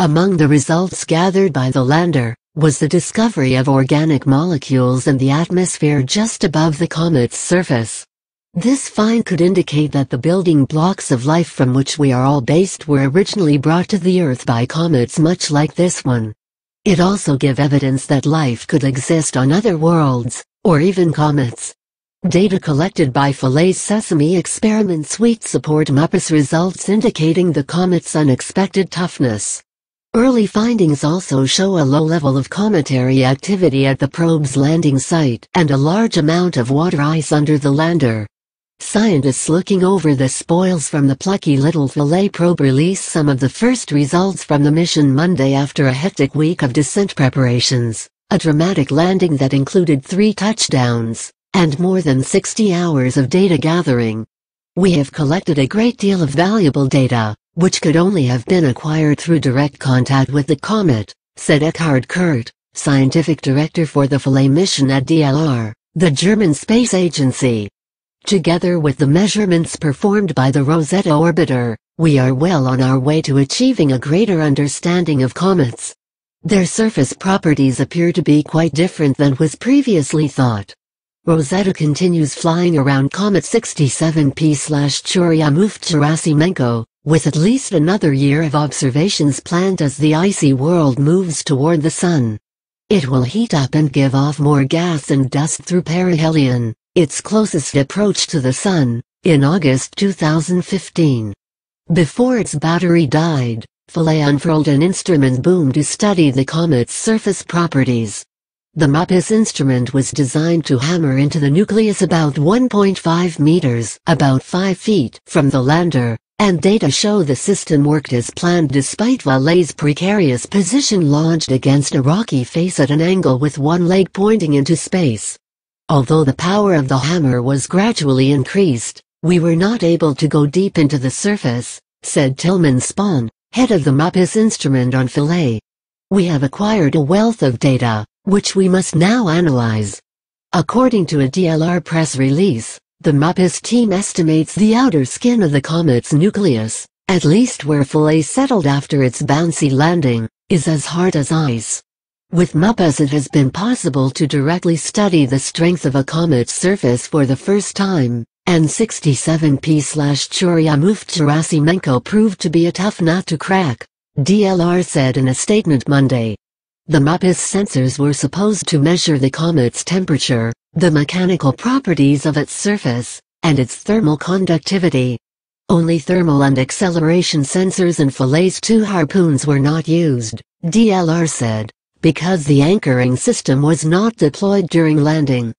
Among the results gathered by the lander, was the discovery of organic molecules in the atmosphere just above the comet's surface. This find could indicate that the building blocks of life from which we are all based were originally brought to the Earth by comets much like this one. It also give evidence that life could exist on other worlds, or even comets. Data collected by Philae's Sesame experiment suite support MUPUS results indicating the comet's unexpected toughness. Early findings also show a low level of cometary activity at the probe's landing site and a large amount of water ice under the lander. Scientists looking over the spoils from the plucky little Philae probe released some of the first results from the mission Monday after a hectic week of descent preparations, a dramatic landing that included three touchdowns, and more than 60 hours of data gathering. We have collected a great deal of valuable data, which could only have been acquired through direct contact with the comet, said Ekkehard Kührt, scientific director for the Philae mission at DLR, the German space agency. Together with the measurements performed by the Rosetta orbiter, we are well on our way to achieving a greater understanding of comets. Their surface properties appear to be quite different than was previously thought. Rosetta continues flying around Comet 67P-Churyumov-Gerasimenko, with at least another year of observations planned as the icy world moves toward the Sun. It will heat up and give off more gas and dust through perihelion, its closest approach to the Sun, in August 2015. Before its battery died, Philae unfurled an instrument boom to study the comet's surface properties. The MUPUS instrument was designed to hammer into the nucleus about 1.5 meters, about 5 feet, from the lander, and data show the system worked as planned despite Philae's precarious position launched against a rocky face at an angle with one leg pointing into space. Although the power of the hammer was gradually increased, we were not able to go deep into the surface, said Tilman Spohn, head of the MUPUS instrument on Philae. We have acquired a wealth of data, which we must now analyze. According to a DLR press release, the MUPUS team estimates the outer skin of the comet's nucleus, at least where Philae settled after its bouncy landing, is as hard as ice. With MUPUS it has been possible to directly study the strength of a comet's surface for the first time, and 67P-Churyumov-Gerasimenko proved to be a tough nut to crack, DLR said in a statement Monday. The MUPUS sensors were supposed to measure the comet's temperature, the mechanical properties of its surface, and its thermal conductivity. Only thermal and acceleration sensors and Philae's two harpoons were not used, DLR said, because the anchoring system was not deployed during landing.